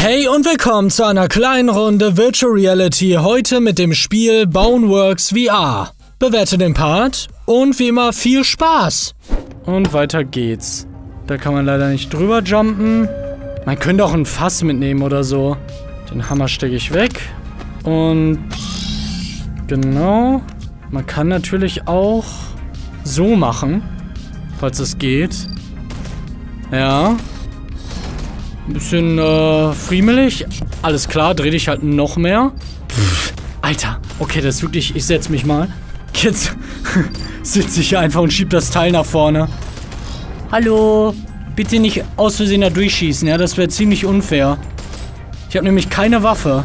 Hey und willkommen zu einer kleinen Runde Virtual Reality heute mit dem Spiel Boneworks VR. Bewerte den Part und wie immer viel Spaß. Und weiter geht's. Da kann man leider nicht drüber jumpen. Man könnte auch ein Fass mitnehmen oder so. Den Hammer stecke ich weg. Und genau. Man kann natürlich auch so machen, falls es geht. Ja. Ein bisschen äh, friemelig. Alles klar, dreh dich halt noch mehr. Pff, Alter, okay, das ist wirklich... Ich setz mich mal. Jetzt sitze ich hier einfach und schieb das Teil nach vorne. Hallo. Bitte nicht aus Versehen da durchschießen, ja? Das wäre ziemlich unfair. Ich habe nämlich keine Waffe.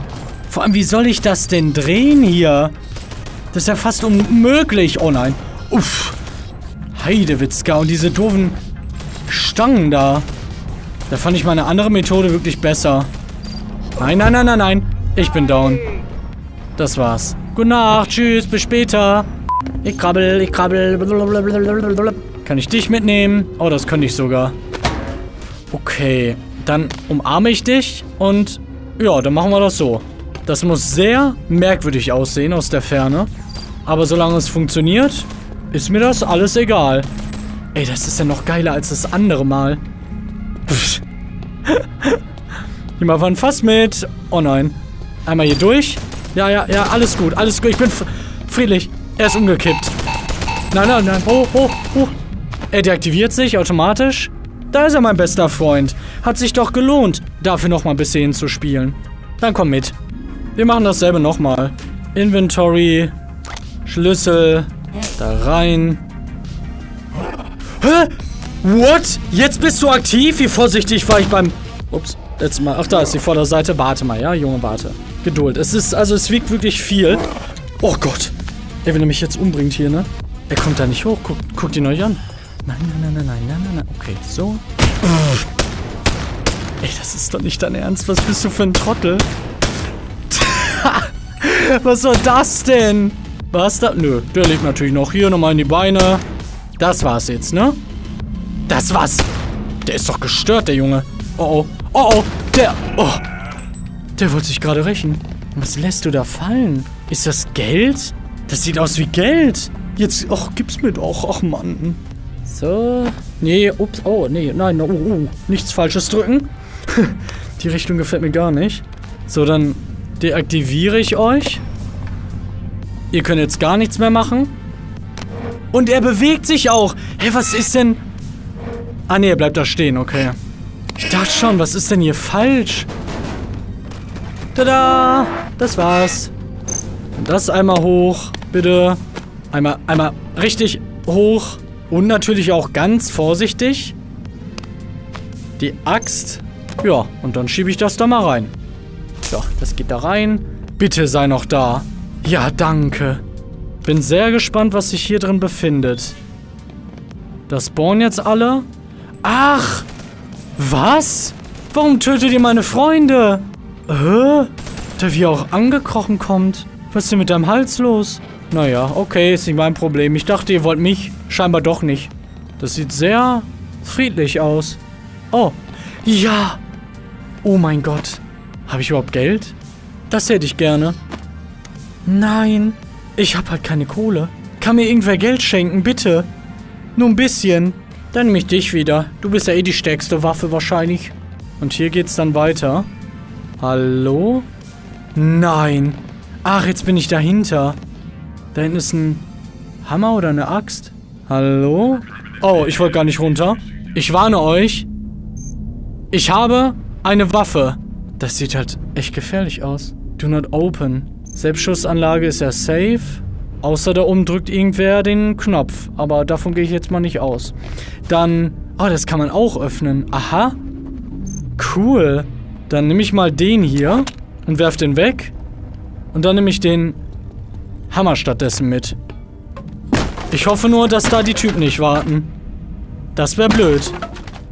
Vor allem, wie soll ich das denn drehen hier? Das ist ja fast unmöglich. Oh nein. Uff. Heidewitzka. Und diese doofen Stangen da. Da fand ich meine andere Methode wirklich besser. Nein, nein, nein, nein, nein. Ich bin down. Das war's. Gute Nacht. Tschüss. Bis später. Ich krabbel, ich krabbel. Kann ich dich mitnehmen? Oh, das könnte ich sogar. Okay. Dann umarme ich dich und ja, dann machen wir das so. Das muss sehr merkwürdig aussehen aus der Ferne. Aber solange es funktioniert, ist mir das alles egal. Ey, das ist ja noch geiler als das andere Mal. Pff. Hier mal ein Fass mit. Oh nein. Einmal hier durch. Ja, ja, ja, alles gut, alles gut. Ich bin friedlich. Er ist umgekippt. Nein, nein, nein. Hoch, hoch, hoch. Er deaktiviert sich automatisch. Da ist er, mein bester Freund. Hat sich doch gelohnt, dafür nochmal bis hierhin zu spielen. Dann komm mit. Wir machen dasselbe nochmal. Inventory. Schlüssel. Da rein. Hä? What? Jetzt bist du aktiv? Wie vorsichtig war ich beim... Ups, letztes Mal. Ach, da ist die Vorderseite. Warte mal, ja? Junge, warte. Geduld. Es ist, also es wiegt wirklich viel. Oh Gott. Er will mich jetzt umbringt hier, ne? Er kommt da nicht hoch. Guck, guckt ihn euch an. Nein, nein, nein, nein, nein, nein, nein, nein. Okay, so. Ey, das ist doch nicht dein Ernst. Was bist du für ein Trottel? Was war das denn? Was da? Nö, der liegt natürlich noch hier. Nochmal in die Beine. Das war's jetzt, ne? Das war's. Der ist doch gestört, der Junge. Oh, oh. Oh, oh. Der. Oh. Der wollte sich gerade rächen. Was lässt du da fallen? Ist das Geld? Das sieht aus wie Geld. Jetzt, ach, gib's mir doch. Ach, Mann. So. Nee, ups. Oh, nee, nein. Oh, oh. Nichts Falsches drücken. Die Richtung gefällt mir gar nicht. So, dann deaktiviere ich euch. Ihr könnt jetzt gar nichts mehr machen. Und er bewegt sich auch. Hä, hey, was ist denn... Ah, nee, er bleibt da stehen, okay. Ich dachte schon, was ist denn hier falsch? Tada! Das war's. Und das einmal hoch, bitte. Einmal, einmal richtig hoch. Und natürlich auch ganz vorsichtig. Die Axt. Ja, und dann schiebe ich das da mal rein. So, das geht da rein. Bitte sei noch da. Ja, danke. Bin sehr gespannt, was sich hier drin befindet. Das spawnen jetzt alle. Ach! Was? Warum tötet ihr meine Freunde? Hä? Der wie auch angekrochen kommt. Was ist denn mit deinem Hals los? Naja, okay, ist nicht mein Problem. Ich dachte, ihr wollt mich. Scheinbar doch nicht. Das sieht sehr friedlich aus. Oh. Ja. Oh mein Gott. Habe ich überhaupt Geld? Das hätte ich gerne. Nein. Ich habe halt keine Kohle. Kann mir irgendwer Geld schenken, bitte? Nur ein bisschen. Dann nehme ich dich wieder. Du bist ja eh die stärkste Waffe wahrscheinlich. Und hier geht's dann weiter. Hallo? Nein. Ach, jetzt bin ich dahinter. Da hinten ist ein Hammer oder eine Axt. Hallo? Oh, ich wollte gar nicht runter. Ich warne euch. Ich habe eine Waffe. Das sieht halt echt gefährlich aus. Do not open. Selbstschussanlage ist ja safe. Außer da oben drückt irgendwer den Knopf. Aber davon gehe ich jetzt mal nicht aus. Dann... Oh, das kann man auch öffnen. Aha. Cool. Dann nehme ich mal den hier und werf den weg. Und dann nehme ich den Hammer stattdessen mit. Ich hoffe nur, dass da die Typen nicht warten. Das wäre blöd.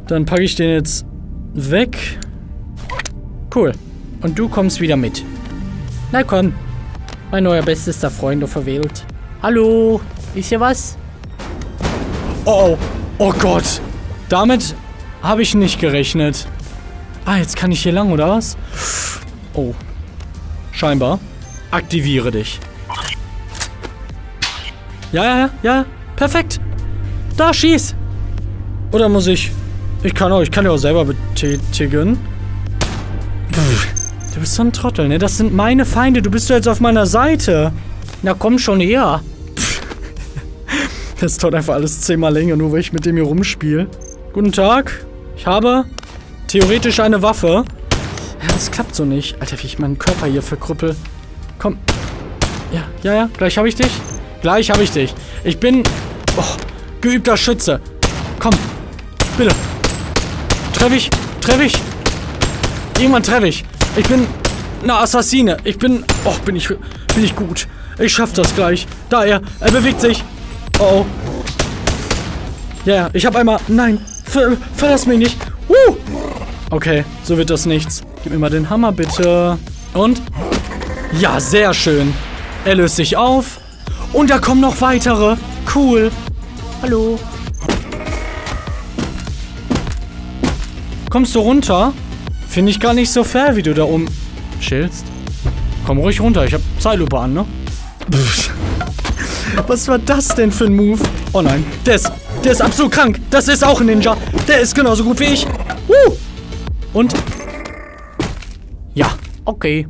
Dann packe ich den jetzt weg. Cool. Und du kommst wieder mit. Na komm. Mein neuer bestester Freund auf der Welt. Hallo. Ist hier was? Oh, oh. Oh Gott. Damit habe ich nicht gerechnet. Ah, jetzt kann ich hier lang, oder was? Oh. Scheinbar. Aktiviere dich. Ja, ja, ja. Perfekt. Da, schieß. Oder muss ich... Ich kann auch, ich kann ja auch selber betätigen. Du bist so ein Trottel, ne? Das sind meine Feinde. Du bist jetzt auf meiner Seite. Na komm schon her. Das dauert einfach alles zehnmal länger, nur weil ich mit dem hier rumspiele. Guten Tag. Ich habe theoretisch eine Waffe. Ja, das klappt so nicht. Alter, wie ich meinen Körper hier verkrüppel. Komm. Ja, ja, ja. Gleich habe ich dich. Gleich habe ich dich. Ich bin... Oh, geübter Schütze. Komm. Bitte. Treff ich. Treff ich. Irgendwann treffe ich. Ich bin eine Assassine. Ich bin... Oh, bin ich... Bin ich gut. Ich schaff das gleich. Da, er. Er bewegt sich. Oh, oh. Ja, ja. Ich habe einmal... Nein. Ver verlass mich nicht. Uh. Okay, so wird das nichts. Gib mir mal den Hammer, bitte. Und? Ja, sehr schön. Er löst sich auf. Und da kommen noch weitere. Cool. Hallo. Kommst du runter? Finde ich gar nicht so fair, wie du da um chillst. Komm ruhig runter, ich habe Zeitlupe an, ne? Was war das denn für ein Move? Oh nein, der ist, der ist absolut krank. Das ist auch ein Ninja. Der ist genauso gut wie ich. Uh. Und? Ja, okay.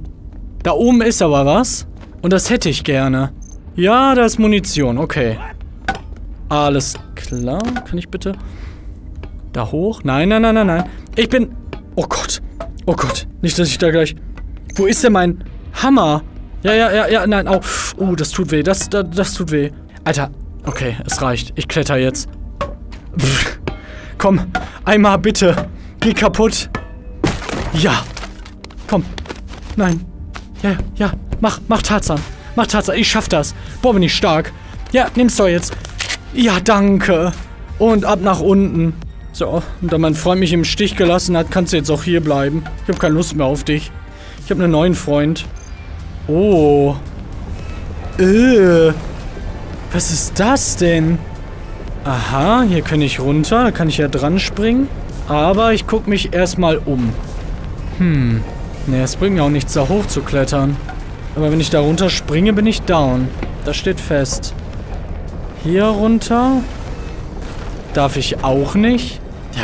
Da oben ist aber was. Und das hätte ich gerne. Ja, da ist Munition. Okay. Alles klar. Kann ich bitte... Da hoch? Nein, nein, nein, nein, nein. Ich bin... Oh Gott. Oh Gott. Nicht, dass ich da gleich... Wo ist denn mein Hammer? Ja, ja, ja, ja, nein, au. Oh, das tut weh. Das, das, das tut weh. Alter. Okay, es reicht. Ich kletter jetzt. Pff. Komm, einmal bitte. Geh kaputt. Ja. Komm. Nein. Ja, ja. Mach, mach Tarzan. Mach Tarzan. Ich schaff das. Boah, bin ich stark. Ja, nimm's doch jetzt. Ja, danke. Und ab nach unten. So, und da mein Freund mich im Stich gelassen hat, kannst du jetzt auch hier bleiben. Ich habe keine Lust mehr auf dich. Ich habe einen neuen Freund. Oh. Äh. Was ist das denn? Aha, hier kann ich runter. Da kann ich ja dran springen. Aber ich gucke mich erstmal um. Hm. Ne, es bringt mir auch nichts, da hoch zu klettern. Aber wenn ich da runter springe, bin ich down. Das steht fest. Hier runter. Darf ich auch nicht?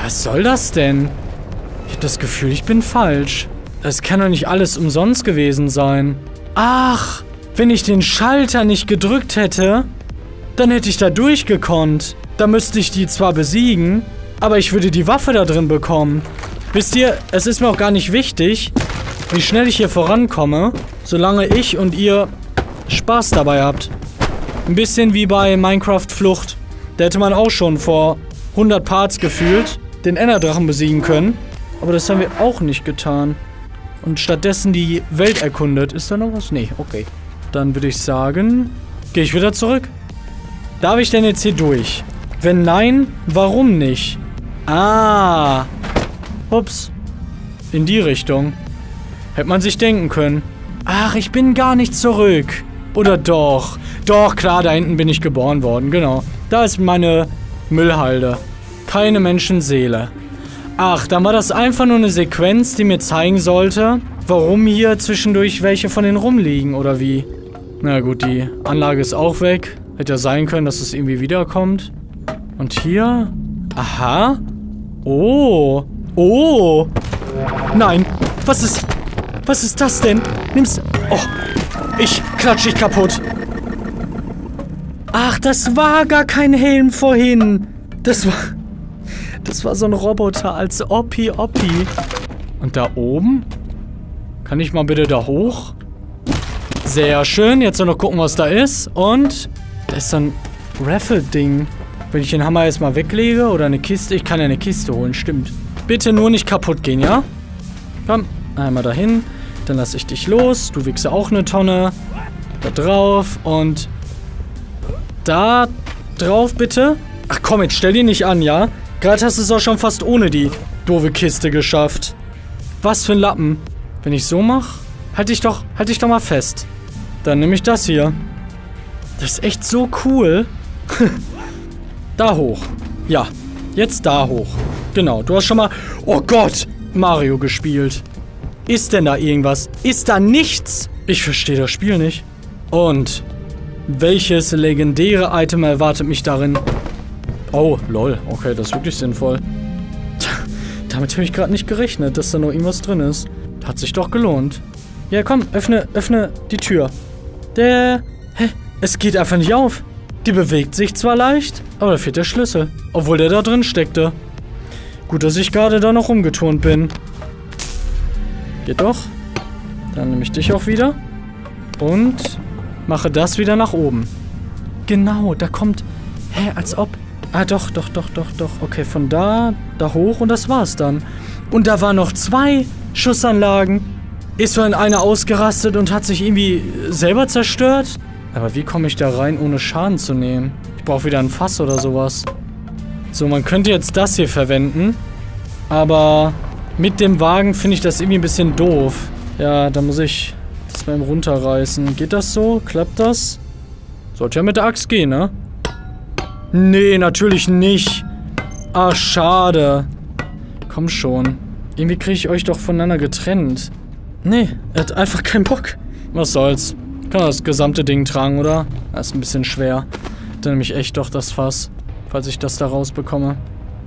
Was soll das denn? Ich habe das Gefühl, ich bin falsch. Es kann doch nicht alles umsonst gewesen sein. Ach, wenn ich den Schalter nicht gedrückt hätte, dann hätte ich da durchgekonnt. Da müsste ich die zwar besiegen, aber ich würde die Waffe da drin bekommen. Wisst ihr, es ist mir auch gar nicht wichtig, wie schnell ich hier vorankomme, solange ich und ihr Spaß dabei habt. Ein bisschen wie bei Minecraft Flucht. Da hätte man auch schon vor 100 Parts gefühlt den Enderdrachen besiegen können. Aber das haben wir auch nicht getan. Und stattdessen die Welt erkundet. Ist da noch was? Nee, okay. Dann würde ich sagen, gehe ich wieder zurück. Darf ich denn jetzt hier durch? Wenn nein, warum nicht? Ah. Ups. In die Richtung. Hätte man sich denken können. Ach, ich bin gar nicht zurück. Oder doch? Doch, klar, da hinten bin ich geboren worden. Genau. Da ist meine Müllhalde. Keine Menschenseele. Ach, dann war das einfach nur eine Sequenz, die mir zeigen sollte, warum hier zwischendurch welche von denen rumliegen, oder wie? Na gut, die Anlage ist auch weg. Hätte ja sein können, dass es irgendwie wiederkommt. Und hier? Aha. Oh. Oh. Nein. Was ist... Was ist das denn? Nimm's... Oh. Ich klatsch dich kaputt. Ach, das war gar kein Helm vorhin. Das war... Das war so ein Roboter als Oppi Oppi. Und da oben? Kann ich mal bitte da hoch? Sehr schön. Jetzt noch gucken, was da ist. Und da ist so ein Raffle-Ding. Wenn ich den Hammer jetzt mal weglege oder eine Kiste. Ich kann ja eine Kiste holen, stimmt. Bitte nur nicht kaputt gehen, ja? Komm, einmal dahin. Dann lasse ich dich los. Du wiegst auch eine Tonne. Da drauf und da drauf bitte. Ach komm, jetzt stell dir nicht an, ja? Gerade hast du es auch schon fast ohne die doofe Kiste geschafft. Was für ein Lappen. Wenn ich so mache, halt dich doch, halt dich doch mal fest. Dann nehme ich das hier. Das ist echt so cool. da hoch. Ja, jetzt da hoch. Genau, du hast schon mal... Oh Gott! Mario gespielt. Ist denn da irgendwas? Ist da nichts? Ich verstehe das Spiel nicht. Und welches legendäre Item erwartet mich darin? Oh, lol. Okay, das ist wirklich sinnvoll. Damit habe ich gerade nicht gerechnet, dass da noch irgendwas drin ist. Hat sich doch gelohnt. Ja, komm, öffne, öffne die Tür. Der... Hä? Es geht einfach nicht auf. Die bewegt sich zwar leicht, aber da fehlt der Schlüssel. Obwohl der da drin steckte. Gut, dass ich gerade da noch rumgeturnt bin. Geht doch. Dann nehme ich dich auch wieder. Und mache das wieder nach oben. Genau, da kommt... Hä, als ob... Ah, doch, doch, doch, doch, doch. Okay, von da, da hoch und das war's dann. Und da waren noch zwei Schussanlagen. Ist so in eine ausgerastet und hat sich irgendwie selber zerstört? Aber wie komme ich da rein, ohne Schaden zu nehmen? Ich brauche wieder ein Fass oder sowas. So, man könnte jetzt das hier verwenden. Aber mit dem Wagen finde ich das irgendwie ein bisschen doof. Ja, da muss ich das beim runterreißen. Geht das so? Klappt das? Sollte ja mit der Axt gehen, ne? Nee, natürlich nicht. Ach, schade. Komm schon. Irgendwie kriege ich euch doch voneinander getrennt. Nee, er hat einfach keinen Bock. Was soll's. Kann das gesamte Ding tragen, oder? Das ist ein bisschen schwer. Dann nehme ich echt doch das Fass. Falls ich das da rausbekomme.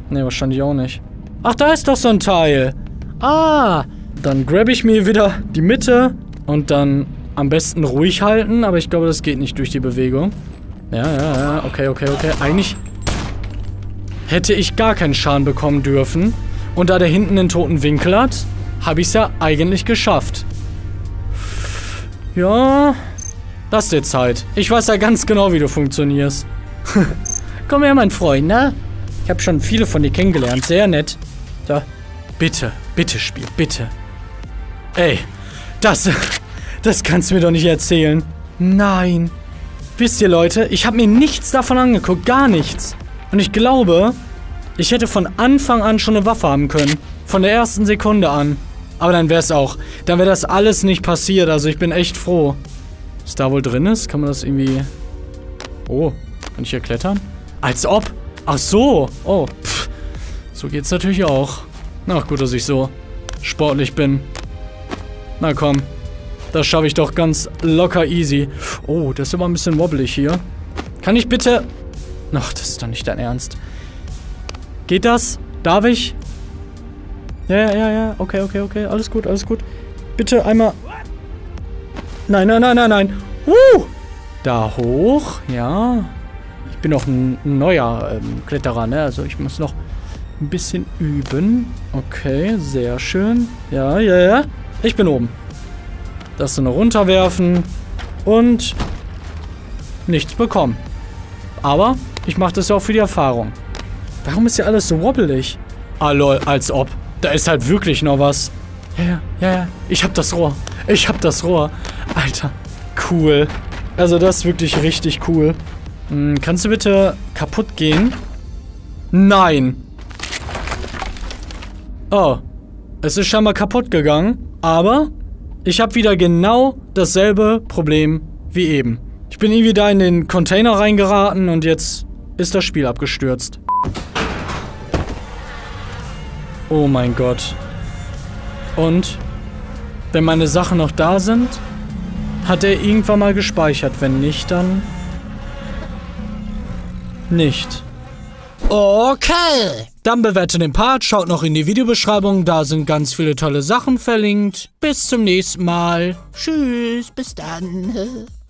Nee, wahrscheinlich auch nicht. Ach, da ist doch so ein Teil. Ah, dann grab ich mir wieder die Mitte und dann am besten ruhig halten, aber ich glaube, das geht nicht durch die Bewegung. Ja, ja, ja, okay, okay, okay. Eigentlich hätte ich gar keinen Schaden bekommen dürfen. Und da der hinten einen toten Winkel hat, habe ich es ja eigentlich geschafft. Ja, lass dir Zeit. Ich weiß ja ganz genau, wie du funktionierst. Komm her, mein Freund, ne? Ich habe schon viele von dir kennengelernt. Sehr nett. So. Bitte, bitte, Spiel, bitte. Ey, das... Das kannst du mir doch nicht erzählen. Nein. Wisst ihr, Leute, ich habe mir nichts davon angeguckt. Gar nichts. Und ich glaube, ich hätte von Anfang an schon eine Waffe haben können. Von der ersten Sekunde an. Aber dann wäre es auch. Dann wäre das alles nicht passiert. Also ich bin echt froh. Was da wohl drin ist? Kann man das irgendwie... Oh, kann ich hier klettern? Als ob. Ach so. Oh, pff. So geht's natürlich auch. Na gut, dass ich so sportlich bin. Na komm. Das schaffe ich doch ganz locker easy. Oh, das ist immer ein bisschen wobbelig hier. Kann ich bitte... Ach, das ist doch nicht dein Ernst. Geht das? Darf ich? Ja, ja, ja. Okay, okay, okay. Alles gut, alles gut. Bitte einmal... Nein, nein, nein, nein, nein. Uh! Da hoch. Ja. Ich bin noch ein neuer ähm, Kletterer, ne? Also ich muss noch ein bisschen üben. Okay, sehr schön. Ja, ja, ja. Ich bin oben. Das nur runterwerfen. Und nichts bekommen. Aber ich mache das ja auch für die Erfahrung. Warum ist ja alles so wobbelig? Ah lol, als ob. Da ist halt wirklich noch was. Ja, ja, ja, ja. Ich hab das Rohr. Ich hab das Rohr. Alter, cool. Also das ist wirklich richtig cool. Hm, kannst du bitte kaputt gehen? Nein. Oh. Es ist scheinbar kaputt gegangen, aber ich habe wieder genau dasselbe Problem wie eben. Ich bin irgendwie da in den Container reingeraten und jetzt ist das Spiel abgestürzt. Oh mein Gott. Und wenn meine Sachen noch da sind, hat er irgendwann mal gespeichert. Wenn nicht, dann nicht. Okay. Dann bewertet den Part, schaut noch in die Videobeschreibung, da sind ganz viele tolle Sachen verlinkt. Bis zum nächsten Mal. Tschüss, bis dann.